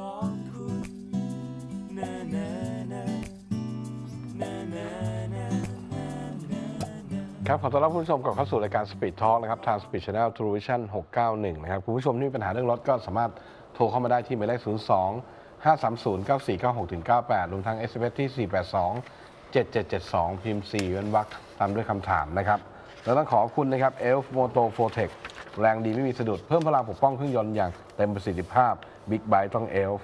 ราะคุณนะนะนะนะนะนะนะครับขอต้อนรับคุณผู้ชมกลับเข้าสู่รายการ Speed Talk นะครับทาง Speed Channel True Vision 691 นะครับ คุณผู้ชมที่มีปัญหาเรื่องรถก็สามารถโทรเข้ามาได้ที่หมายเลข 02 530 9496ถึง98 รวมทั้ง SMS ที่ 482 7772 พิมพ์4เว้นวรรคตามด้วยคำถามนะครับ แล้วต้องขอบคุณนะครับ Elf Moto f o t e c h แรงดีไม่มีสะดุด เพิ่มพลังปกป้องเครื่องยนต์อย่างเต็มประสิทธิภาพ Big Bike ต้อง Elf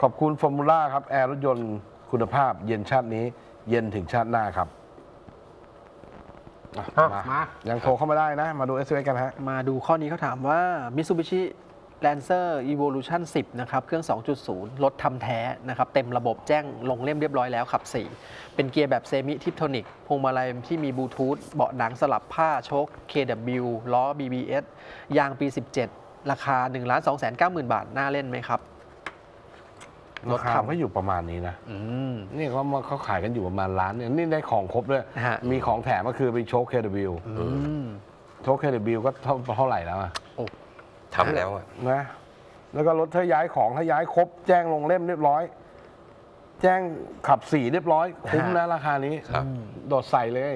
ขอบคุณ Formula ครับ แอร์รถยนต์คุณภาพเย็นชาตินี้ เย็นถึงชาติหน้าครับอะอะมา มา ยังโทรเข้ามาได้นะ มาดู SOS กันฮะ มาดูข้อนี้เขาถามว่า Mitsubishi Lancer Evolution 10 นะครับ เครื่อง 2.0 รถทำแท้นะครับ เต็มระบบแจ้งลงเล่มเรียบร้อยแล้วขับ 4 เป็นเกียร์แบบ semi Tiptronic พวงมาลัยที่มีบลูทูธเบาะหนังสลับผ้าโช้ค KW ล้อ BBS ยางปี 17 ราคา 1 2 9 0 0 0 0บาท น่าเล่นไหมครับรราถคาทำก็อยู่ประมาณนี้นะอืมนี่เขามาเขาขายกันอยู่ประมาณล้านเนี่ยนี่ได้ของครบด้วยฮะมีของแถมก็คือเป็นโชค KW อืมโชค KW ก็เท่าเท่าไหร่แล้วอะ ทำแล้วอะนะแล้วก็รถถ้าย้ายของถ้าย้ายครบ แจ้งลงเล่มเรียบร้อย แจ้งขับสี่เรียบร้อย คุ้มนะราคานี้ครับโดดใส่เลย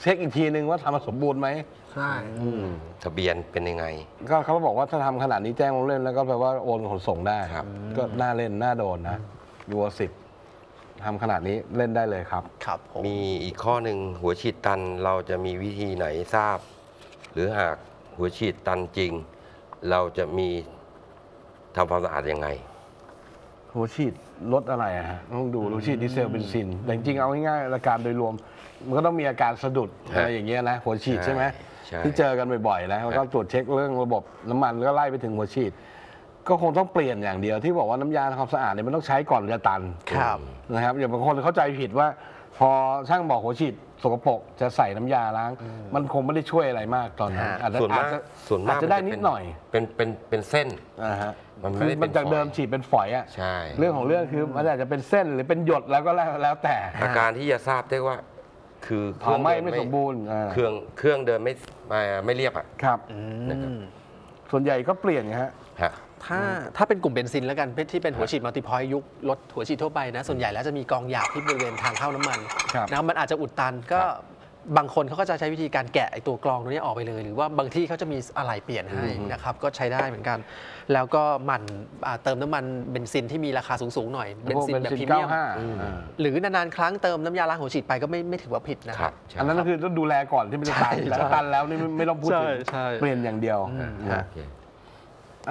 เช็คอีกทีนึงว่าทำมาสมบูรณ์ไหมใช่อืมทะเบียนเป็นยังไง ก็เขาบอกว่าถ้าทำขนาดนี้แจ้งลงเล่นแล้วก็แปลว่าโอนขนส่งได้ครับ ก็น่าเล่นน่าโดนนะยูสิบทำขนาดนี้เล่นได้เลยครับ ครับผมมีอีกข้อหนึ่งหัวฉีดตันเราจะมีวิธีไหนทราบ หรือหากหัวฉีดตันจริง เราจะมีทำความสะอาดยังไงหัวฉีดรถอะไรอะฮะต้องดูหัวฉีดดีเซลเบนซินแต่จริงๆเอาง่ายๆอาการโดยรวม มันก็ต้องมีอาการสะดุดฮะอะไรอย่างเงี้ยนะหัวฉีดใช่ใช่ไหมใช่ ที่เจอกันบ่อยๆนะแล้วก็ตรวจเช็คเรื่องระบบน้ำมันแล้วก็ไล่ไปถึงหัวฉีด ก็คงต้องเปลี่ยนอย่างเดียวที่บอกว่าน้ำยาทำความสะอาดเนี่ยมันต้องใช้ก่อนจะตันครับนะครับอย่างบางคนเข้าใจผิดว่า พอช่างบอกหัวฉีดสกปรกจะใส่น้ำยาล้าง มันคงไม่ได้ช่วยอะไรมากตอนนั้นฮะอาจจะส่วนมากอาจจะส่วนมากอาจจะได้มันิเป็ดหน่อยเป็นเป็นเป็นเส้นนะฮะมันไม่คือได้เป็นมันจากฝอย เดิมฉีดเป็นฝอยอะใช่ เรื่องของเรื่องคือมันอาจจะเป็นเส้นหรือเป็นหยดแล้วก็แล้วแล้วแต่อาการที่จะทราบได้ว่า คือเคเผารื่องเผาไหม้เดินไม่สมบูรณ์อ่าเครื่องเครื่องเดินไม่ไม่ไม่เรียบอะ ครับ อืนะครับมส่วนใหญ่ก็เปลี่ยนไงฮะ ฮะ ถ้าถ้าเป็นกลุ่มเบนซินแล้วกันที่เป็นหัวฉีด multi-point ยุครถหัวฉีดทั่วไปนะ ส่วนใหญ่แล้วจะมีกรองหยาบที่บริเวณทางเข้าน้ำมันครับนะครับมันอาจจะอุดตันก็บางคนเขาก็จะใช้วิธีการแกะไอตัวกรองตรงนี้ออกไปเลย หรือว่าบางที่เขาจะมีอะไรเปลี่ยนให้นะครับก็ใช้ได้เหมือนกัน แล้วก็หมั่นอ่าเติมน้ำมันเบนซินที่มีราคาสูงๆหน่อยเบนซินแบบพรีเมียม95อ่าหรือนานๆครั้งเติมน้ำยาล้างหัวฉีดไปก็ไม่ไม่ถือว่าผิดนะคครัรับบใช่อันนั้นก็คือต้องดูแลก่อนที่มันจะตันใช่แล้วก็ตันแล้วนี่ไม่ไม่ต้องพูดถึงใช่ใช่เปลี่ยนอย่างเดียวฮะนะโ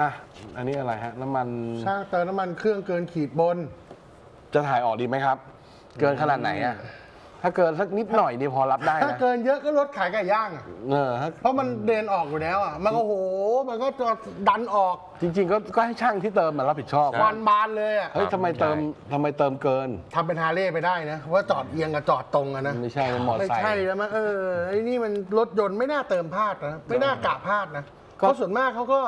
อเคอะ อันนี้อะไรฮะ น้ำมันช่างเติมน้ำมันเครื่องเกินขีดบน จะถ่ายออกดีไหมครับ เกินขนาดไหนอะ ถ้าเกินสักนิดหน่อยนี่พอรับได้ถ้านะเกินเยอะก็รถขายไก่ย่างอะเออถ้าเพราะมันเดินออกอยู่แล้วอะ มันก็โห มันก็จะดันออกจริง ๆ ก็ก็ให้ช่างที่เติมมารับผิดชอบใช่ควันบานเลยอะเฮ้ยทำไมเติมทำไมเติมเกิน ทำเป็นฮาร์เลย์ไปได้นะ ว่าจอดเอียงกับจอดตรงอะนะ ไม่ใช่เป็นมอเตอไม่ร์ไซค์ ใช่แล้วมั้งเออไอ้นี่มันรถยนต์ไม่น่าเติมพลาดนะ ไม่น่ากะพลาดนะ ก็ เพราะส่วนมากเขาก็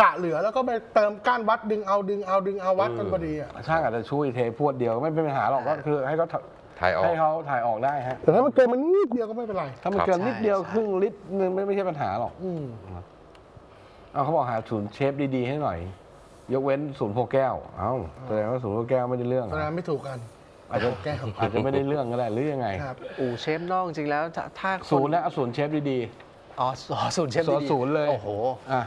กะเหลือแล้วก็ไปเติมก้านวัดดึงเอาดึงเอาดึงเอาวัดกันพอดีอะช่างอาจจะช่วยเทพรวดเดียวไม่เป็นปัญหาหรอกก็คือให้เขาถ่ายออกให้เขาถ่ายออกได้ฮะแต่ถ้ามันเกินมันนิดเดียวก็ไม่เป็นไรถ้ามันครับเกินนิดเดียวใช่ครึ่งลิตรนึงไม่ไม่ใช่ปัญหาหรอกอืมเอาเขาบอกหาศูนย์เชฟดีๆให้หน่อย ยกเว้นศูนย์โพแก้ว เอ้าแสดงว่าศูนย์โพแก้วไม่ได้เรื่องแสดอะงไม่ถูกกันอาจจะแก้วอาจจะไม่ได้เรื่องก็ได้หรือยังไงครับอู่เชฟนอกจริงๆแล้วถ้าถ้าคศูนย์นะเอาศูนย์เชฟดีอ๋ออ๋อศูนย์เชฟศูนย์ดีๆศูนย์เลยโอ้โหๆอะ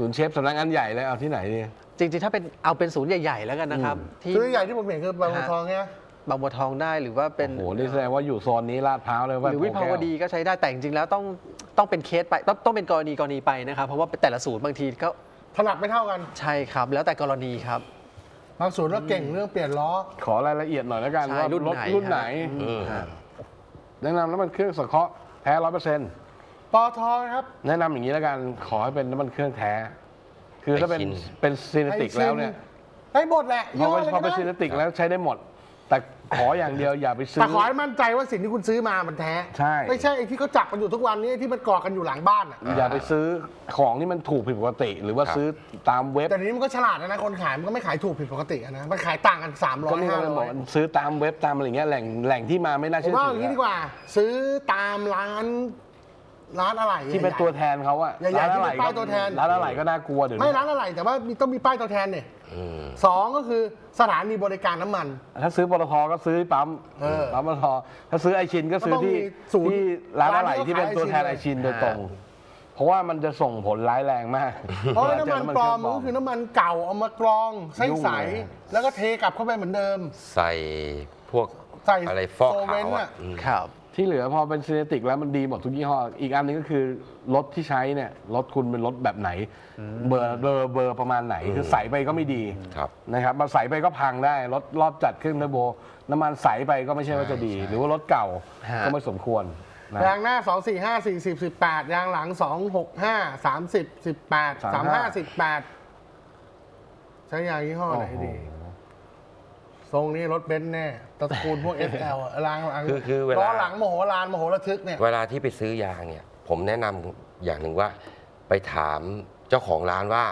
ศูนย์เชฟสำนักงานใหญ่เลยเอาที่ไหนดี จริงๆ ถ้าเป็นเอาเป็นศูนย์ใหญ่ ๆ แล้วกันนะครับ ที่ซื้อใหญ่ที่ผมเห็นคือบางบัวทองเนี่ยบางบัวทองได้หรือว่าเป็นโอ้โหนี่แสดงว่าอยู่โซนนี้ลาดพร้าวเลยว่าหรือวิภาวดีก็ใช้ได้แต่จริงๆแล้วต้องต้องเป็นเคสไปต้องต้องเป็นกรณีกรณีไปนะครับ เพราะว่าแต่ละศูนย์บางทีก็ถนัดไม่เท่ากัน ใช่ครับ แล้วแต่กรณีครับบางศูนย์ก็เก่งเรื่องเปลี่ยนล้อขอรายละเอียดหน่อยแล้วกันใช่ว่ารุ่นรถไหนรุ่นไหนครับอืมอะแนะนำน้ำมันเครื่องสังเคราะห์แท้ร้อยเปอร์เซ็นต์ ปอทครับ แนะนำอย่างนี้แล้วกัน ขอให้เป็นน้ำมันเครื่องแท้ คือถ้าเป็นไอชิน เป็นซีนติกแล้วเนี่ยได้หมดแหละพอเป็นยี่พอห้เป็นอะไรซีนก็ได้ติกแล้วใช้ได้หมด แต่ขออย่างเดียวอย่าไปซื้แต่อขอให้มั่นใจว่าสิ่งที่คุณซื้อมามันแท้ ใช่ ไม่ใช่ไอ้ที่เขาจับกันอยู่ทุกวันนี้ที่มันกรอกกันอยู่หลังบ้านอะ อย่าไปซื้อของที่มันถูกผิดปกติ หรือว่าครับ ซื้อตามเว็บแต่เดี๋ยวนี้มันก็ฉลาดนะนะคนขายมันก็ไม่ขายถูกผิดปกติอะนะ มันขายต่างกัน 3 0 0ก็นี่ห้าก็เลยบร้ออกยซื้อตามเว็บตามอะไรเงี้ยแหล่งแหล่งที่มาไม่น่าผมเชื่อว่าถือย่างนี้อดีกว่า ซื้อตามร้าน ร้านอะไรที่เป็นตัวแทนเขาอะใหญ่ๆร้านที่อะไรเป็นป้ายตัวแทน ร้านอะไรก็น่ากลัวเดี๋ยวไม่นี้ร้านอะไรแต่ว่ามีต้องมีป้ายตัวแทนเนี่ยอืมสองก็คือสถานีบริการน้ำมัน ถ้าซื้อปตทก็ซื้อที่ปั๊มเออปั๊มปตทถ้าซื้อไอชินก็ซื้อที่ก็ต้องมีศูนย์ที่ร้านอะไหล่ร้านที่ที่เป็นตัวแทนขายไอไอชิชินนโดยตรงเพราะว่ามันจะส่งผลร้ายแรงมาก เพราะว่าน้ำมันเจปลอมเคมันรื่งก็คือน้ำมันเก่าเอามากรองใช้ยุ่งใสเลยแล้วก็เทกลับเข้าไปเหมือนเดิม ใส่พวกใส่อะไรฟอกโซเวขาวนต์อะอะอืมครับ ที่เหลือพอเป็นซีเนติกแล้วมันดีหมดทุกยี่ห้อ อีกอันหนึงก็คือรถที่ใช้เนี่ยรถคุณเป็นรถแบบไหน เบอร์เบอร์เบอร์ประมาณไหน คือใสไปก็ไม่ดีครับนะครับมาใสไปก็พังได้ รถรอบจัดเครื่องเทอร์โบ น้ำมันใสไปก็ไม่ใช่ว่าจะดีใช่หรือว่ารถเก่าฮะก็ไม่สมควรนะยางหน้า 2 4 5 4 0 18 ยางหลัง 2 6 5 30 18 35 18 ใช้ยางยี่ห้อไหนโอ้โหดี ทรงนี้รถเบนซ์แน่ ตระกูลพวก SL อะยางหลังคือคือเวลา ล้อหลังโมโหลานโมโหระทึกเนี่ย เวลาที่ไปซื้อยางเนี่ย ผมแนะนำอย่างหนึ่งว่า ไปถามเจ้าของร้านว่า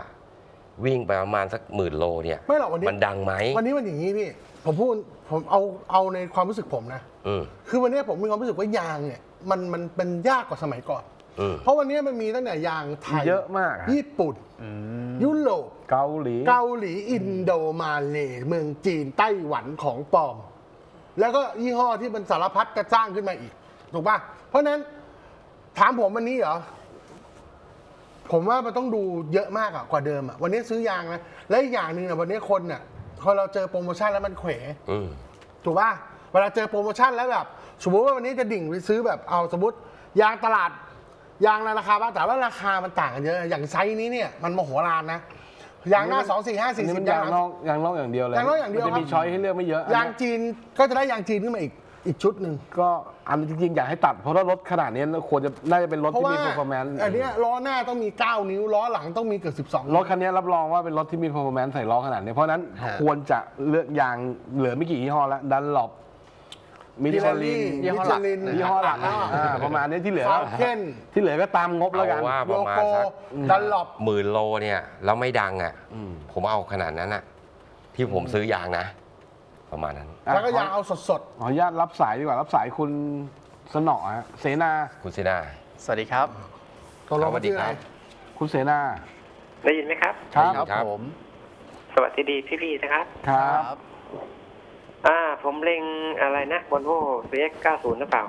วิ่งไปประมาณสักหมื่นโลเนี่ยไม่หรอกวันนี้ มันดังไหมวันนี้มันอย่างนี้พี่ ผมพูดผมเอาเอาในความรู้สึกผมนะ อืมคือวันนี้ผมมีความรู้สึกว่ายางเนี่ยมันมันเป็นยากกว่าสมัยก่อน อืม เพราะวันนี้มันมีตั้งแต่ยางไทยเยอะมากอะ ญี่ปุ่นยุโรป เกาหลี เกาหลีอินโดมาเลเมืองจีนไต้หวันของปลอม แล้วก็ยี่ห้อที่มันสารพัดกระจ้างขึ้นมาอีก ถูกป่ะ เพราะฉะนั้นถามผมวันนี้เหรอ ผมว่ามันต้องดูเยอะมากอะกว่าเดิมอะวันนี้ซื้อยางนะ และอีกอย่างหนึ่งอะวันนี้คนเนี่ยพอเราเจอโปรโมชั่นแล้วมันเขวอืม ถูกป่ะ เวลาเจอโปรโมชั่นแล้วแบบสมมติว่าวันนี้จะดิ่งไปซื้อแบบเอาสมมติยางตลาดยางในราคาบ้างแต่ว่าราคามันต่างกันเยอะ อย่างไซส์นี้เนี่ยมันมโหฬารนะ ยางหน้า 2 4 5 อัน4นี้มัน0ยางหลังนอกยางนอกอย่างเดียวเลยยางนอกอย่างเดียวมันจะมีครับ ช้อยให้เลือกไม่เยอะอันยางเนี้ยจีนก็จะได้ยางจีนขึ้นมาอีกอีกชุดหนึ่ง ก็อันจริงๆอยากให้ตัดเพราะว่ารถขนาดนี้ควรจะน่าจะเป็นรถเพราะที่ว่ามี performance อันเนี้ยล้อหน้าต้องมี 9 นิ้วล้อหลังต้องมีเกือบ12 รถคันนี้รับรองว่าเป็นรถที่มี performance ใส่ล้อขนาดนี้ เพราะฉะนั้นฮะ ควรจะเลือกยางเหลือไม่กี่ยี่ห้อแล้วดันหลบ มิชพิลาลิรี่นยี่ห้อหลักมิชลินยี่ห้อหลักนะอ่าประมาณนี้ที่เหลือฟาวเคนที่เหลือก็ตามงบแล้วกันเอาว่าโลประมาณโก้สักดันหลบหมื่นโลเนี่ยแล้วไม่ดังอะอืมผมเอาขนาดนั้นอะที่ผมซื้อยางนะ ประมาณนั้น แล้วก็ยางเอาสดขออนุญาตรับสายดีกว่ารับสายคุณสนอฮะเสนาคุณซีนาสวัสดีครับๆตกลงสวัสดีชื่ออะไรครับคุณเสนาได้ยินไหมครับ ครับครับผม สวัสดีพี่ๆนะครับ ครับ อ่า ผมเล็งอะไรนะบอลโว่ CX 90 หรือเปล่า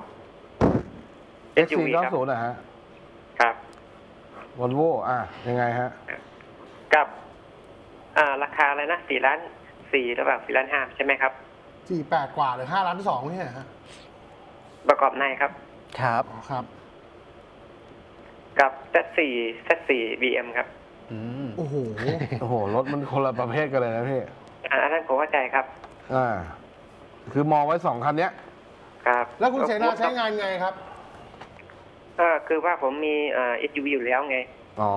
X4 ครับ90นะฮะครับ วอลโวอะ ยังไงฮะ กับ อ่า ราคาอะไรนะสี่ล้านสี่หรือเปล่าสี่ล้านห้าใช่ไหมครับ สี่แปดกว่าหรือห้าล้านสองไม่ใช่เหรอฮะประกอบในครับ ครับ อ๋อครับ กับ Z4 Z4 BM ครับอืม โอ้โห โอ้โห รถมันคนละประเภทกันเลยนะพี่ อ่าอันนั้นผมเข้าใจครับ อ่า คือมองไว้สองคันเนี้ย ครับแล้วคุณเสนาใช้งานไงครับ ก็คือว่าผมมีอ่า SUV อยู่แล้วไง อ๋อ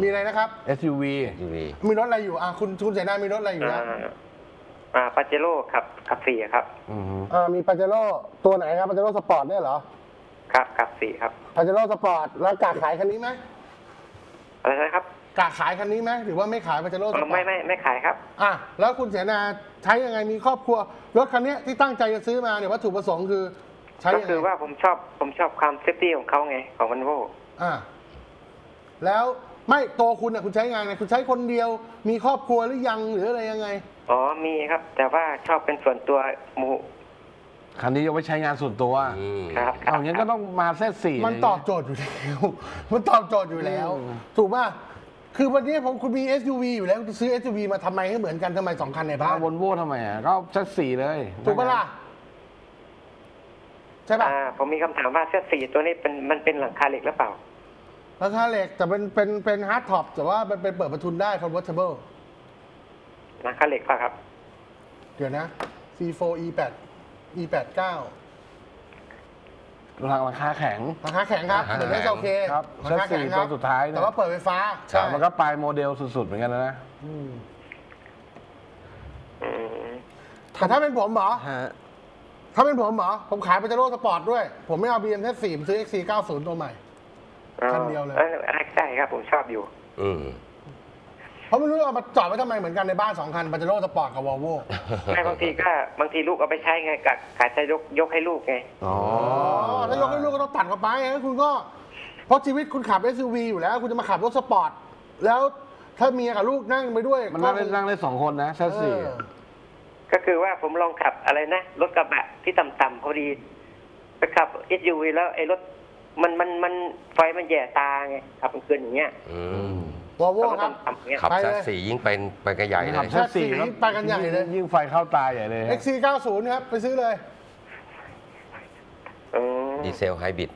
มีอะไรนะครับ SUV ยูวีมีรถอะไรอยู่อะคุณคุณเสนามีรถอะไรอยู่อ่าแล้วอ่าปาเจโร่ขับขับสี่ครับ อือฮึอ่ามีปาเจโร่ตัวไหนครับปาเจโร่สปอร์ตเนี่ยเหรอครับขับสี่ครับปาเจโร่สปอร์ตแล้วกะขายคันนี้ไหมอะไรนะครับ กะขายคันนี้ไหมหรือว่าไม่ขายปาเจโร่สปเอออร์ตไม่ไม่ไม่ขายครับอะแล้วคุณเสนาใช้ยังไงมีครอบครัวรถคันเนี้ยที่ตั้งใจจะซื้อมาเนี่ยวัตถุประสงค์คือใช้ก็ยังไงคือว่าผมชอบผมชอบความ safety ของเขาไงของมันโวอะแล้วไม่ตัวคุณอะคุณใช้งานไงคุณใช้คนเดียว มีครอบครัวหรือยังหรืออะไรยังไงอ๋อมีครับ แต่ว่าชอบเป็นส่วนตัวหมูคันนี้เอาไว้ใช้งานส่วนตัวอืมครับครัเอาอย่างนี้ก็ต้องมาเซตสี่มันตอบโจทย์อยู่แล้ว มันตอบโจทย์อยู่แล้ว ถูกป่ะ คือวันนี้ผมคุณมี SUV อยู่แล้วคุณจะซื้อ SUV มาทำไมให้เหมือนกันทำไมสองคันในบ้าบ้านวอลโว่ทำไมอะก็เซตสี่เลยถูกปะล่ะใช่ป่ะอ่าผมมีคำถามว่า Z4 ตัวนี้เป็นมันเป็นหลังคาเหล็กหรือเปล่าหลังคาเหล็กแต่เป็นเป็นเป็น hardtop แต่ว่ามันเป็นเปิดประทุนได้ convertible หลังคาเหล็กป่ะครับ เดี๋ยวนะ Z4 E8 E89 หลังคาแข็งหลังคาแข็งครับหลังคาเหมือนได้แข็งโอเคครับหลังคาแข็งครับตัวสุดท้ายเนี่ยแต่ว่าเปิดไฟฟ้าคใช่รับแล้วก็ปลายโมเดลสุดๆเหมือนกันนะอืมอืมแต่ถ้าเป็นผมเหรอฮะถ้าเป็นผมเหรอ ผมขายปาเจโร่สปอร์ตด้วย ผมไม่เอา BM แค่สี่ผมซื้อ XC90 ตัวใหม่คันเดียวเลยอออะไรก็ได้ครับผมชอบอยู่อืม เพราะไม่รู้เอามาจอดไว้ทำไมเหมือนกันในบ้านสองคันปาเจโร่สปอร์ตกับวอลโว่ไม่บางทีก็บางทีลูกเอาไปใช้ไงกะกะจะยกยกให้ลูกไงอ๋ออ๋อถ้ายกให้ลูกก็ต้องตัดเข้าไปงั้นคุณก็ เพราะชีวิตคุณขับ SUV อยู่แล้ว คุณจะมาขับรถสปอร์ต แล้วถ้าเมียกับลูกนั่งไปด้วยมันนั่งได้ก็นั่งได้สองคนนะแซดสี่เออก็คือว่าผมลองขับอะไรนะ รถกระบะที่ต่ำๆพอดีไปขับ SUV แล้วไอ้รถ มันมันมันไฟมันแย่ตาไงขับกลางคืนอย่างเงี้ย อืมวอลโว่รถครับต่ำๆอย่างเงี้ย ขับไปเลย แซดสี่ยิ่งเป็นไปกันใหญ่เลขับยแซดสี่แซดสี่ไปกันใหญ่เลย ยิ่งไฟเข้าตาใหญ่เลยฮะ XC90 ครับ ไปซื้อเลย อืมดีเซลไฮบริด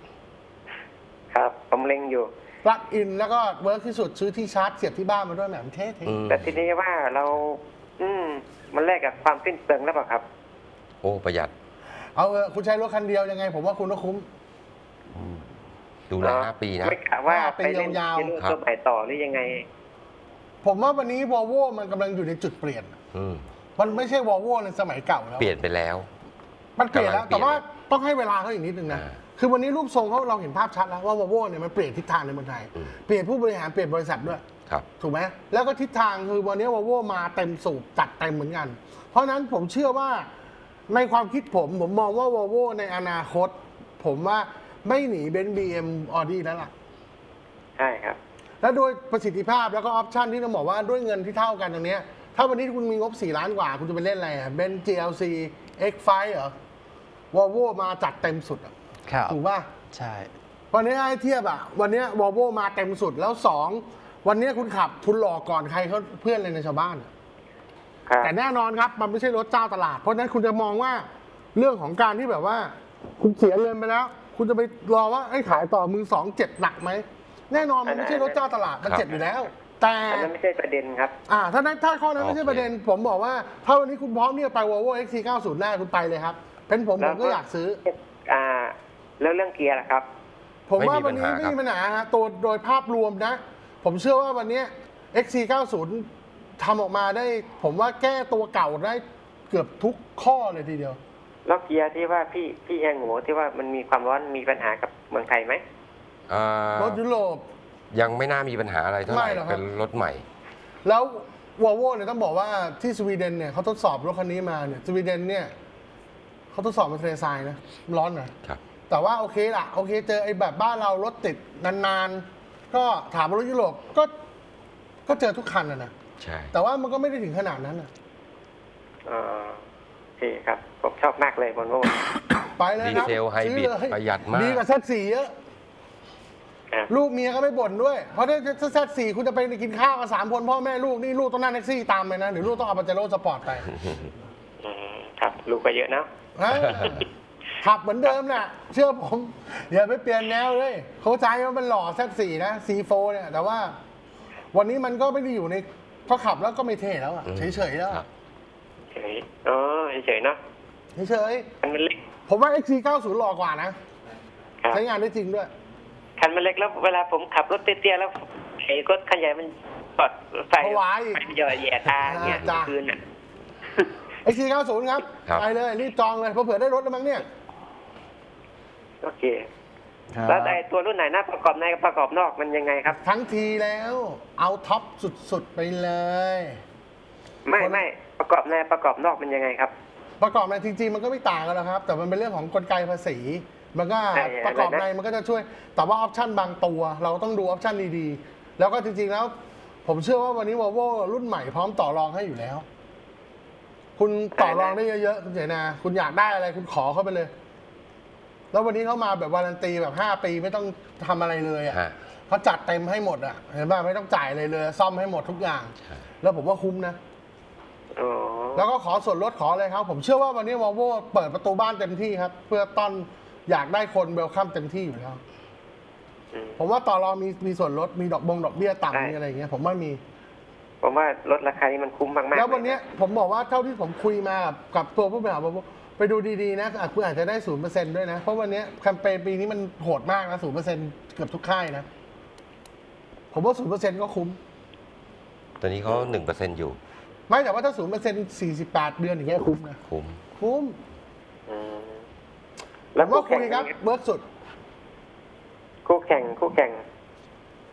ครับผมเล็งอยู่ plug-in แล้วก็ work ที่สุดซื้อที่ชาร์จเสียบที่บ้านมาด้วยแหมมันเท่อืม แต่ทีนี้ว่าเรา อืม มันแลกกับความสิ้นเปลืองแล้วเปล่าครับ โอ้ ประหยัดๆเอาเออะคุณใช้รถคันเดียวยังไง ผมว่าคุณก็คุ้ม ดูแลห้าปีนะ ไม่กะว่าห้าปีไปเล่นยาวๆเจโร่ครับตัวใหม่ต่อหรือยังไง ผมว่าวันนี้วอลโว่มันกำลังอยู่ในจุดเปลี่ยน อืมมันไม่ใช่วอลโว่ในสมัยเก่าแล้วเปลี่ยนไปแล้ว มันเปลี่ยนแล้วกำลังเปลี่แต่ยนว่าต้องให้เวลาเขาอีกนิดนึงนะ อ่าคือวันนี้รูปทรงเขาเราเห็นภาพชัดแล้วว่าวอลโว่เนี่ยมันเปลี่ยนทิศทางในเมืองไทย อืม เปลี่ยนผู้บริหารเปลี่ยนบริษัทด้วย ครับ ถูกไหมแล้วก็ทิศทางคือวันนี้วอลโว่มาเต็มสูบจัดเต็มเหมือนกัน เพราะฉะนั้นผมเชื่อว่าในความคิดผมผมมองว่าวอลโว่ในอนาคต ผมว่า ไม่หนีเบนซ์บีเอ็มออดี้แล้วล่ะ ใช่ครับ แล้วโดยประสิทธิภาพแล้วก็ออปชันที่ต้องบอกว่าด้วยเงินที่เท่ากันตรงเนี้ย ถ้าวันนี้คุณมีงบ 4 ล้านกว่า คุณจะไปเล่นอะไรอะเบน GLC X5 เหรอวอลโวมาจัดเต็มสุดอะครับ ถูกป่ะ ใช่ วันนี้ให้เทียบอะวันนี้วอลโวมาเต็มสุดแล้ว2วันนี้คุณขับคุณหลอกก่อนใครเขาเพื่อนเลยในชาวบ้านอะครับ แต่แน่นอนครับมันไม่ใช่รถเจ้าตลาด เพราะฉะนั้นคุณจะมองว่าเรื่องของการที่แบบว่า คุณเสียเงินไปแล้ว คุณจะไปรอว่าไอ้ขายต่อมือสองเจ็ดหนักไหม แน่นอนมันไม่ใช่รถเจ้าตลาดมันครับเจ็ดอยู่แล้ว แต่อันนั้นไม่ใช่ประเด็นครับอ่าถ้านั้นถ้าข้อนั้นไม่ใช่โอเคประเด็น ผมบอกว่า ถ้าวันนี้คุณพร้อมที่จะไป Volvo XC90 แรกคุณไปเลยครับ เป็นผมผมก็อยากซื้ออ่าแล้วเรื่องเกียร์ล่ะครับ ผมว่าไม่มีวันนี้ปัญหาไม่ครับมีปัญหาฮะตัวโดยภาพรวมนะ ผมเชื่อว่าวันนี้ XC90 ทำออกมาได้ ผมว่าแก้ตัวเก่าได้เกือบทุกข้อเลยทีเดียว แล้วเกียร์ที่ว่าพี่พี่แฮงโง่ที่ว่ามันมีความร้อนมีปัญหากับเมืองไทยไหมอ่ารถยุโรป ยังไม่น่ามีปัญหาอะไรเท่าไหร่ไม่หรอกครับ เป็นรถใหม่ แล้ววอลโวเนี่ยต้องบอกว่าที่สวีเดนเนี่ยเขาทดสอบรถคันนี้มาเนี่ยสวีเดนเนี่ยเขาทดสอบมาทะเลทรายนะร้อนหน่อยครับ แต่ว่าโอเคละโอเคเจอไอ้แบบบ้านเรารถติดนานๆ ก็ถามว่ารถยุโรปก็ก็เจอทุกคันนะนะใช่ แต่ว่ามันก็ไม่ได้ถึงขนาดนั้นนะอ่าโอ เคครับ ผมชอบมากเลยบนโน่ไปเลยครับดีเซลไฮบริดซื้อเลยประหยัดมาก ดีกว่า Z4 เยอะครับลูกเมียก็ไม่บ่นด้วย เพราะถ้า Z4 คุณจะไปกินข้าวกันสามคนพ่อแม่ลูกนี่ลูกต้องนั่งแท็กซี่ตามไปนะหรือลูกต้องเอาปาเจโร่สปอร์ตไปอืมครับลูกก็เยอะเนอะเออขับเหมือนเดิมน่ะ เชื่อผม อย่าไปเปลี่ยนแนวเลยเข้าใจว่ามันหล่อแซดสี่นะซีโฟเนี่ยแต่ว่า วันนี้มันก็ไม่ได้อยู่ในพอขับแล้วก็ไม่เท่แล้วอะอืมเฉยๆแล้วครัอะบเฉยอ๋อเฉยๆเนอะเฉยคันมันเล็กๆผมว่า XC90 หล่อกว่านะ ครับ ใช้งานได้จริงด้วย คันมันเล็กแล้วเวลาผมขับรถเตี้ยๆแล้วไอ้รถคันใหญ่มันปอดไฟผวาอีกไฟย่อยแย่ตาเนี่ยจ้ะ คืนอะ XC90 ครับ ครับ ไปเลยรีบจองเลยเพราะเผื่อได้รถแล้วมั้งเนี่ยโอเค แล้วไอ้ตัวรุ่นไหนหน้าประกอบในกับประกอบนอกมันยังไงครับ ทั้งทีแล้ว เอาท็อปสุดๆไปเลย ไม่ไม่ ประกอบในประกอบนอกมันยังไงครับ ประกอบในจริงๆมันก็ไม่ต่างกันหรอกครับ แต่มันเป็นเรื่องของกลไกภาษี มันก็ใช่ประกอบในมันก็จะช่วย แต่ว่าออปชันบางตัว เราต้องดูออปชันดีๆ แล้วก็จริงๆแล้ว ผมเชื่อว่าวันนี้ Volvo รุ่นใหม่พร้อมต่อรองให้อยู่แล้ว คุณต่อรองได้เยอะๆคุณเจนาคุณอยากได้อะไรคุณขอเข้าไปเลย แล้ววันนี้เขามาแบบ warranty แบบห้าปีไม่ต้องทำอะไรเลยอะฮะ เขาจัดเต็มให้หมดอะเห็นป่ะไม่ต้องจ่ายอะไรเลย ซ่อมให้หมดทุกอย่าง ใช่ แล้วผมว่าคุ้มนะ อ๋อแล้วก็ขอส่วนลดขออะไรครับ ผมเชื่อว่าวันนี้วอลโวเปิดประตูบ้านเต็มที่ครับ เพื่อต้อนอยากได้คน welcome เต็มที่อยู่แล้ว อืม ผมว่าต่อรองมีมีส่วนลดมีดอกบงดอกเบี้ยต่ำมีอะไรอย่างเงี้ยผมว่ามี ผมว่าลดราคานี้มันคุ้มมากๆแล้ววันเยเนี้ยผมบอกว่าเท่าที่ผมคุยมากับตัวผู้บริหารวอลโวไปดูดีๆนะอะคุณอาจจะได้ศูนย์เปอร์เซ็นต์ด้วยนะ เพราะวันเนี้ยแคมเปญปีนี้มันโหดมากนะศูนย์เปอร์เซ็นต์เกือบทุกค่ายนะ ผมว่าศูนย์เปอร์เซ็นต์ก็คุ้ม ตอนนี้เขาหนึ่งเปอร์เซ็นต์อยู่ ไม่แต่ว่าถ้าศูนย์เปอร์เซ็นต์สี่สิบแปดเดือนอย่างเงี้ยคุ้มนะคุ้มคุ้มอืมผแล้วมคู่ว่าคุแข่งยครับ work สุด คู่แข่งคู่แข่ง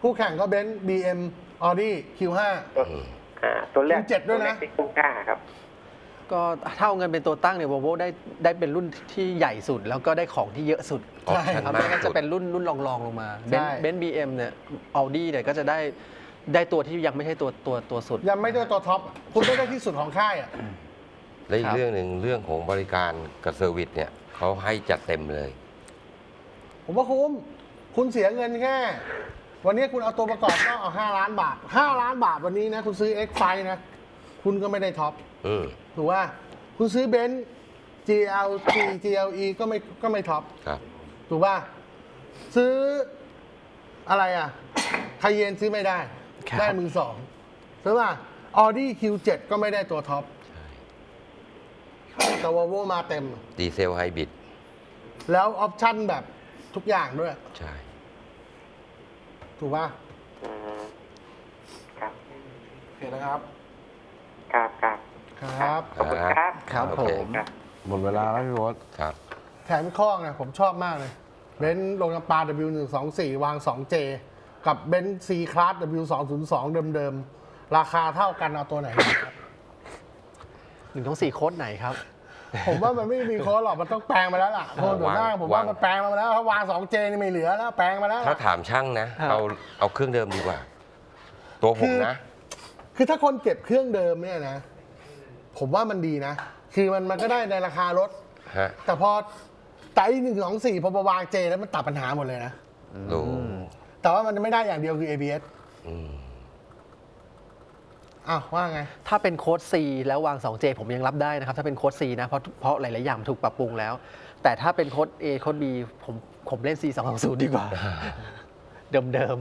คู่แข่งก็เบนซ์บีเอ็มออดี้ Q 5อ่าตัวเลือกเจ็ดด้วยนะ ตัเลือกที่คุ้มค่าครับ ก็ถ้าเอาเงินเป็นตัวตั้งเนี่ย Volvo ได้ได้เป็นรุ่นที่ใหญ่สุด แล้วก็ได้ของที่เยอะสุดออปชั่นครับมากไม่งั้นสุจะด เป็นรุ่นรุ่นรองรองลงมา เบนใช่เบนซ์บีเอ็มเนี่ยออดี้เนี่ยก็จะได้ ได้ตัวที่ยังไม่ใช่ตัวตัวตัวสุด ยังไม่ได้ตัวท็อปคุณไม่ได้ที่สุดของค่ายอะ และอีคกรับเรื่องหนึ่งเรื่องของบริการกับ service เนี่ยเขาให้จัดเต็มเลย ผมว่าคุ้ม คุณเสียเงินแค่ วันนี้คุณเอาตัวประกอบก็เอาห้าล้านบาทห้าล้านบาทวันนี้นะ คุณซื้อ X5นะ คุณก็ไม่ได้ท็อป อืมถูกว่า คุณซื้อเบนซ์ GLG GLE ก็ไม่ก็ไม่ท็อป ครับ ถูกป่ะ ซื้ออะไรอะ Cayenne ซื้อไม่ได้ ครับ ได้มือสองซื้อป่ะออดี้ Q7 ก็ไม่ได้ตัวท็อปแต่วอลโวมาเต็ม ดีเซลไฮบริดแล้วออปชั่นแบบทุกอย่างด้วย ใช่ ถูกป่ะอืมครับโอเคนะครับ ครับครับครับ ขอบคุณครับ ครับโอผเคม ครับ หมดเวลาแล้วพี่โอ๊ตครับ แถมข้องนะผมชอบมากเลยเบนซ์ลงน้ำปลา W124 วาง 2J กับเบนซ์ C Class W202 เดิมๆ ราคาเท่ากันเอาตัวไหนดีครับ หนึ่งของสี่โค้ดไหนครับ ผมว่ามันไม่มีโค้ดหรอกมันต้องแปลงมาแล้วล่ะโค้ดหัวหน้าผมว่ามันแปลงมาแล้วถ้าวาง 2J นี่ไม่เหลือแล้วแปลงมาแล้วถ้าล่ะ ถามช่างนะครับเอาเอาเครื่องเดิมดีกว่า ตัวผมนะ คือถ้าคนเก็บเครื่องเดิมเนี่ยนะ ผมว่ามันดีนะ คือมันมันก็ได้ในราคารถ ฮะแต่พอแต่อีหนึ่งสองสี่พอมาวางเจแล้วมันตัดปัญหาหมดเลยนะ รู้ แต่ว่ามันไม่ได้อย่างเดียวคือ ABS อืมอ้าวว่าไง ถ้าเป็นโค้ด C แล้ววาง 2J ผมยังรับได้นะครับ ถ้าเป็นโค้ด C นะ เพราะเพราะหลาย ๆ อย่างมันถูกปรับปรุงแล้ว แต่ถ้าเป็นโค้ด A โค้ด B ผมผมเล่น C 2 2 0ดีกว่า เดิม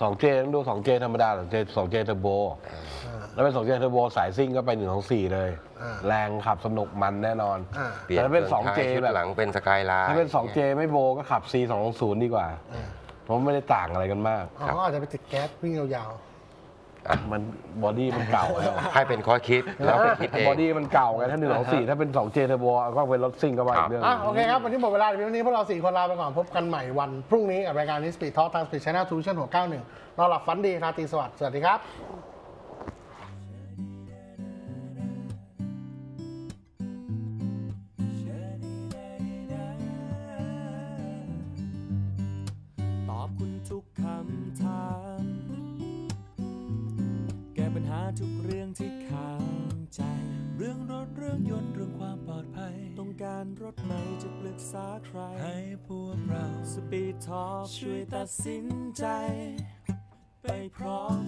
2J ต้องดู 2J ธรรมดาหรือ 2J เทอร์โบ แล้วเป็น 2J เทอร์โบสายซิ่งก็ไป1 2 4เลย อ่า แรงขับสนุกมันแน่นอน อ่าเปลี่ยนแต่ถ้าเป็นเครื่อง 2J ท้ายชุดแบบหลังเป็นสกายไลน์ถ้าเป็น 2J ไม่โบก็ขับ C 220ดีกว่า เพราะไม่ได้ต่างอะไรกันมากอ๋ออาจจะไปติดแก๊สวิ่งยาวมันบอดี้มันเก่าแล้วให้เป็นข้อคิดแล้วไปคิดเองบอดี้มันเก่าไงถ้า1 2 4ถ้าเป็น 2J เทอร์โบก็เป็นรถซิ่งก็ว่าอีกเรื่องๆอะโอเคครับ วันนี้หมดเวลาเดี๋ยววันนี้พวกเราสี่คนลาไปก่อนพบกันใหม่วันพรุ่งนี้กับรายการนิสปีดทอ k ทางสปีดช n แนลทูชั่นหกเก้าหนึ่งนอนหลับฝันดีราตรีสวัสดิ์สวัสดีครับ ช่วยตัดสินใจ ไปพร้อม